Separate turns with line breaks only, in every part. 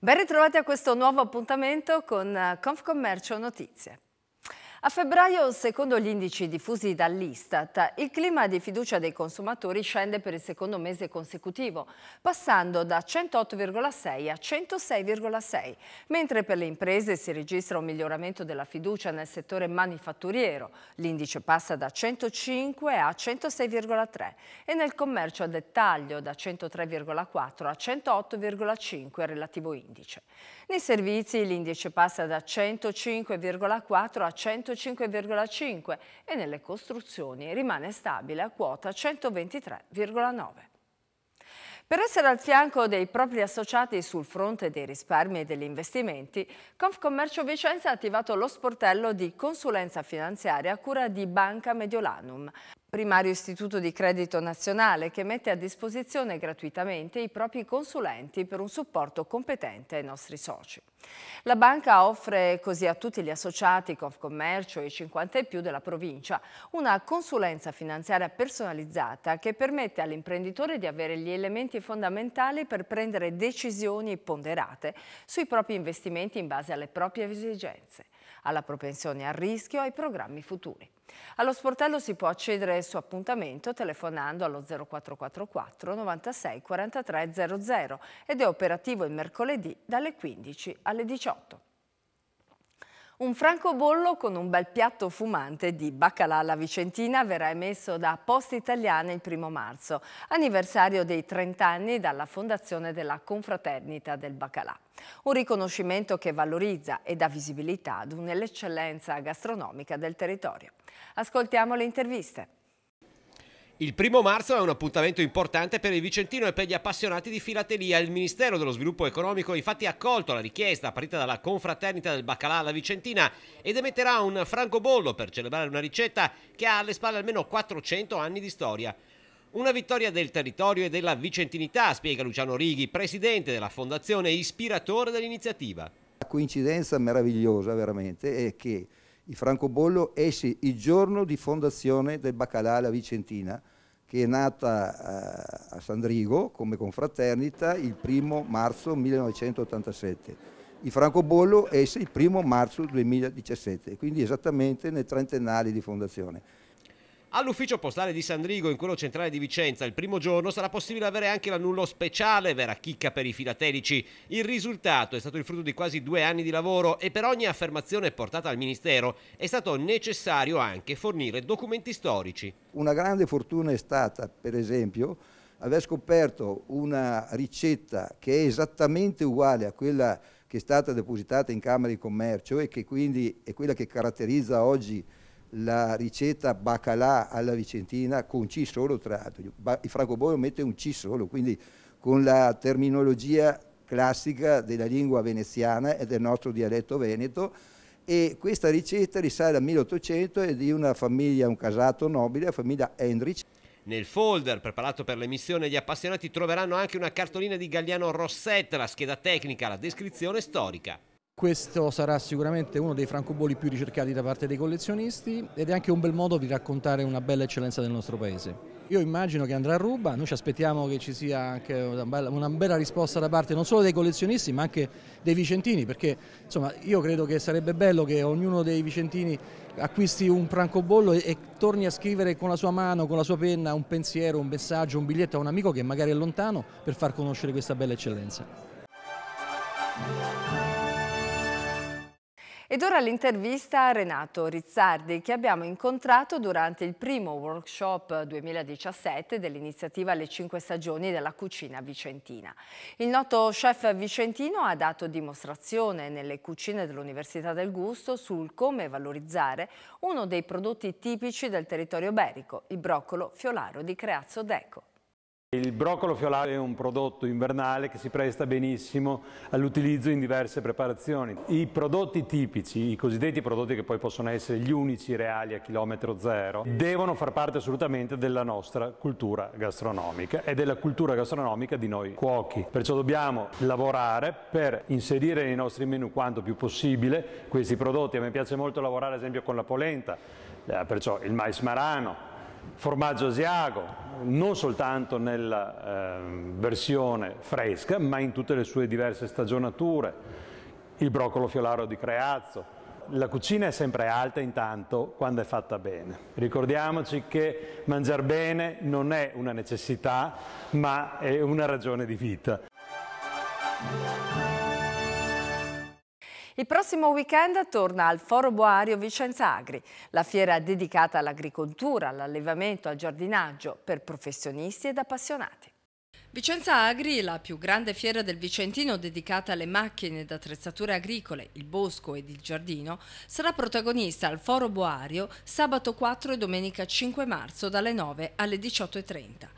Ben ritrovati a questo nuovo appuntamento con Confcommercio Notizie. A febbraio, secondo gli indici diffusi dall'Istat, il clima di fiducia dei consumatori scende per il secondo mese consecutivo, passando da 108,6 a 106,6, mentre per le imprese si registra un miglioramento della fiducia nel settore manifatturiero, l'indice passa da 105 a 106,3 e nel commercio a dettaglio da 103,4 a 108,5 relativo indice. Nei servizi l'indice passa da 105,4 a 105,5 e nelle costruzioni rimane stabile a quota 123,9. Per essere al fianco dei propri associati sul fronte dei risparmi e degli investimenti, Confcommercio Vicenza ha attivato lo sportello di consulenza finanziaria a cura di Banca Mediolanum, primario istituto di credito nazionale che mette a disposizione gratuitamente i propri consulenti per un supporto competente ai nostri soci. La banca offre così a tutti gli associati Confcommercio e 50 e più della provincia una consulenza finanziaria personalizzata che permette all'imprenditore di avere gli elementi fondamentali per prendere decisioni ponderate sui propri investimenti in base alle proprie esigenze alla propensione al rischio e ai programmi futuri. Allo sportello si può accedere su appuntamento telefonando allo 0444 96 43 00 ed è operativo il mercoledì dalle 15 alle 18. Un francobollo con un bel piatto fumante di baccalà alla vicentina verrà emesso da Poste Italiane il primo marzo, anniversario dei 30 anni dalla fondazione della Confraternita del Baccalà. Un riconoscimento che valorizza e dà visibilità ad un'eccellenza gastronomica del territorio. Ascoltiamo le interviste.
Il primo marzo è un appuntamento importante per il Vicentino e per gli appassionati di filatelia. Il Ministero dello Sviluppo Economico infatti ha accolto la richiesta partita dalla confraternita del Baccalà alla Vicentina ed emetterà un francobollo per celebrare una ricetta che ha alle spalle almeno 400 anni di storia. Una vittoria del territorio e della vicentinità, spiega Luciano Righi, presidente della fondazione e ispiratore dell'iniziativa.
La coincidenza meravigliosa veramente è che il francobollo esce il giorno di fondazione del Baccalà alla Vicentina, che è nata eh, a Sandrigo come confraternita il primo marzo 1987. Il francobollo esce il primo marzo 2017, quindi esattamente nel trentennale di fondazione.
All'ufficio postale di Sandrigo, in quello centrale di Vicenza, il primo giorno sarà possibile avere anche l'annullo speciale, vera chicca per i filatelici. Il risultato è stato il frutto di quasi due anni di lavoro e per ogni affermazione portata al Ministero è stato necessario anche fornire documenti storici.
Una grande fortuna è stata, per esempio, aver scoperto una ricetta che è esattamente uguale a quella che è stata depositata in Camera di Commercio e che quindi è quella che caratterizza oggi la ricetta bacalà alla vicentina con C solo tra l'altro, il francobollo mette un C solo, quindi con la terminologia classica della lingua veneziana e del nostro dialetto veneto e questa ricetta risale al 1800 è di una famiglia, un casato nobile, la famiglia Hendrich.
Nel folder preparato per l'emissione gli appassionati troveranno anche una cartolina di Galliano Rosset, la scheda tecnica, la descrizione storica.
Questo sarà sicuramente uno dei francobolli più ricercati da parte dei collezionisti ed è anche un bel modo di raccontare una bella eccellenza del nostro paese. Io immagino che andrà a ruba, noi ci aspettiamo che ci sia anche una bella, una bella risposta da parte non solo dei collezionisti ma anche dei vicentini perché insomma, io credo che sarebbe bello che ognuno dei vicentini acquisti un francobollo e, e torni a scrivere con la sua mano, con la sua penna un pensiero, un messaggio, un biglietto a un amico che magari è lontano per far conoscere questa bella eccellenza.
Ed ora l'intervista a Renato Rizzardi che abbiamo incontrato durante il primo workshop 2017 dell'iniziativa Le 5 stagioni della cucina vicentina. Il noto chef vicentino ha dato dimostrazione nelle cucine dell'Università del Gusto sul come valorizzare uno dei prodotti tipici del territorio berico, il broccolo fiolaro di Creazzo Deco.
Il broccolo fiolare è un prodotto invernale che si presta benissimo all'utilizzo in diverse preparazioni. I prodotti tipici, i cosiddetti prodotti che poi possono essere gli unici reali a chilometro zero, devono far parte assolutamente della nostra cultura gastronomica e della cultura gastronomica di noi cuochi. Perciò dobbiamo lavorare per inserire nei nostri menu quanto più possibile questi prodotti. A me piace molto lavorare ad esempio con la polenta, eh, perciò il mais marano, Formaggio asiago, non soltanto nella eh, versione fresca, ma in tutte le sue diverse stagionature. Il broccolo fiolaro di Creazzo. La cucina è sempre alta intanto quando è fatta bene. Ricordiamoci che mangiare bene non è una necessità, ma è una ragione di vita.
Il prossimo weekend torna al Foro Boario Vicenza Agri, la fiera dedicata all'agricoltura, all'allevamento, al giardinaggio per professionisti ed appassionati. Vicenza Agri, la più grande fiera del Vicentino dedicata alle macchine ed attrezzature agricole, il bosco ed il giardino, sarà protagonista al Foro Boario sabato 4 e domenica 5 marzo dalle 9 alle 18.30.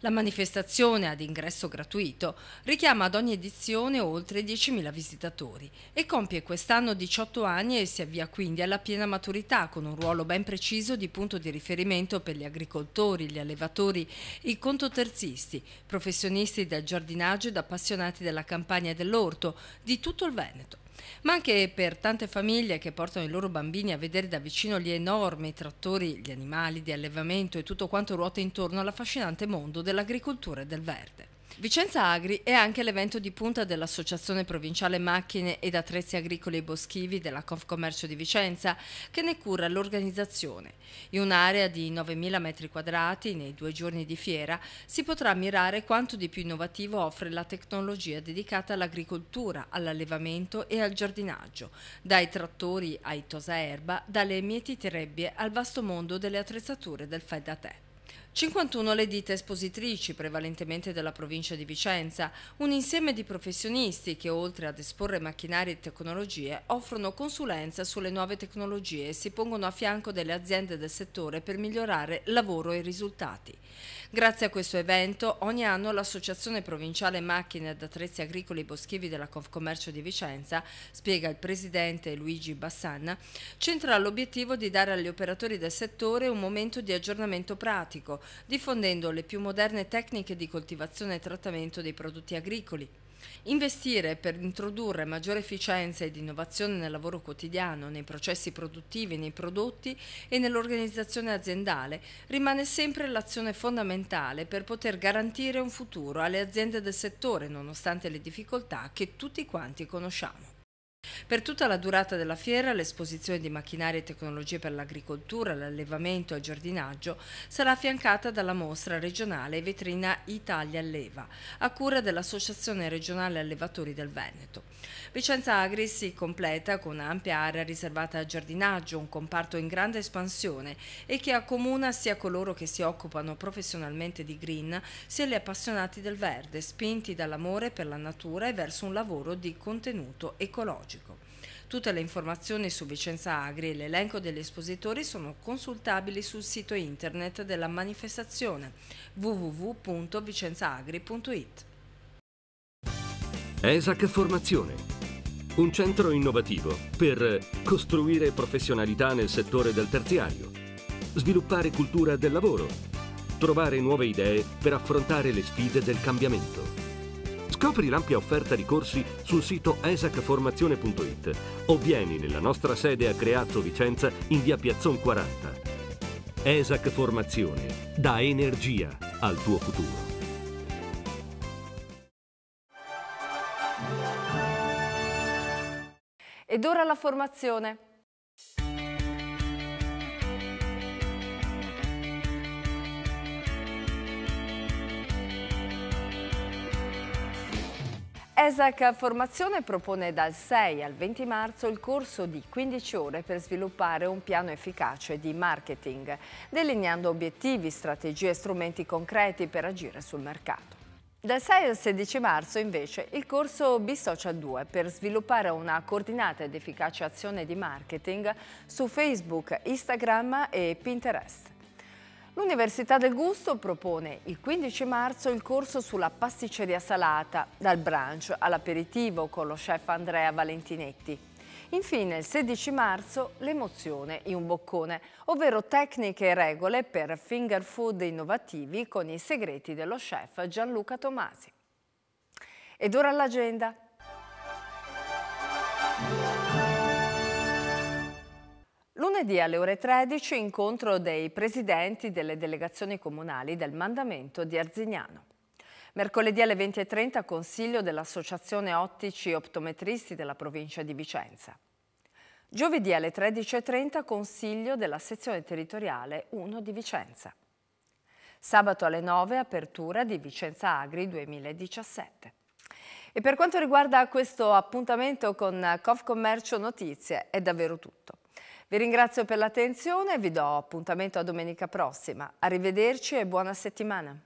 La manifestazione ad ingresso gratuito richiama ad ogni edizione oltre 10.000 visitatori e compie quest'anno 18 anni e si avvia quindi alla piena maturità con un ruolo ben preciso di punto di riferimento per gli agricoltori, gli allevatori, i contoterzisti, professionisti del giardinaggio ed appassionati della campagna e dell'orto di tutto il Veneto ma anche per tante famiglie che portano i loro bambini a vedere da vicino gli enormi trattori, gli animali di allevamento e tutto quanto ruota intorno all'affascinante mondo dell'agricoltura e del verde. Vicenza Agri è anche l'evento di punta dell'Associazione Provinciale Macchine ed Attrezzi Agricoli e Boschivi della Confcommercio di Vicenza, che ne cura l'organizzazione. In un'area di 9.000 metri quadrati, nei due giorni di fiera, si potrà ammirare quanto di più innovativo offre la tecnologia dedicata all'agricoltura, all'allevamento e al giardinaggio, dai trattori ai tosaerba, dalle mietite rebbie al vasto mondo delle attrezzature del fai da te. 51 le ditte espositrici, prevalentemente della provincia di Vicenza, un insieme di professionisti che oltre ad esporre macchinari e tecnologie offrono consulenza sulle nuove tecnologie e si pongono a fianco delle aziende del settore per migliorare lavoro e risultati. Grazie a questo evento, ogni anno l'Associazione Provinciale Macchine ed Attrezzi Agricoli Boschivi della Confcommercio di Vicenza, spiega il presidente Luigi Bassan, centra l'obiettivo di dare agli operatori del settore un momento di aggiornamento pratico, diffondendo le più moderne tecniche di coltivazione e trattamento dei prodotti agricoli. Investire per introdurre maggiore efficienza ed innovazione nel lavoro quotidiano, nei processi produttivi, nei prodotti e nell'organizzazione aziendale rimane sempre l'azione fondamentale per poter garantire un futuro alle aziende del settore nonostante le difficoltà che tutti quanti conosciamo. Per tutta la durata della fiera l'esposizione di macchinari e tecnologie per l'agricoltura, l'allevamento e il giardinaggio sarà affiancata dalla mostra regionale vetrina Italia Alleva, a cura dell'Associazione regionale allevatori del Veneto. Vicenza Agri si completa con un'ampia area riservata al giardinaggio, un comparto in grande espansione e che accomuna sia coloro che si occupano professionalmente di green, sia gli appassionati del verde, spinti dall'amore per la natura e verso un lavoro di contenuto ecologico. Tutte le informazioni su Vicenza Agri e l'elenco degli espositori sono consultabili sul sito internet della manifestazione www.vicenzaagri.it.
ESAC Formazione. Un centro innovativo per costruire professionalità nel settore del terziario, sviluppare cultura del lavoro, trovare nuove idee per affrontare le sfide del cambiamento. Scopri l'ampia offerta di corsi sul sito esacformazione.it o vieni nella nostra sede a Creazzo Vicenza in via Piazzon 40. ESAC Formazione dà energia al tuo futuro.
Ed ora la formazione. ESAC Formazione propone dal 6 al 20 marzo il corso di 15 ore per sviluppare un piano efficace di marketing, delineando obiettivi, strategie e strumenti concreti per agire sul mercato. Dal 6 al 16 marzo invece il corso B-Social 2 per sviluppare una coordinata ed efficace azione di marketing su Facebook, Instagram e Pinterest. L'Università del Gusto propone il 15 marzo il corso sulla pasticceria salata, dal brunch all'aperitivo con lo chef Andrea Valentinetti. Infine, il 16 marzo, l'emozione in un boccone, ovvero tecniche e regole per finger food innovativi con i segreti dello chef Gianluca Tomasi. Ed ora l'agenda. Lunedì alle ore 13 incontro dei presidenti delle delegazioni comunali del mandamento di Arzignano. Mercoledì alle 20.30 consiglio dell'Associazione Ottici Optometristi della provincia di Vicenza. Giovedì alle 13.30 consiglio della sezione territoriale 1 di Vicenza. Sabato alle 9 apertura di Vicenza Agri 2017. E per quanto riguarda questo appuntamento con Confcommercio Notizie è davvero tutto. Vi ringrazio per l'attenzione e vi do appuntamento a domenica prossima. Arrivederci e buona settimana.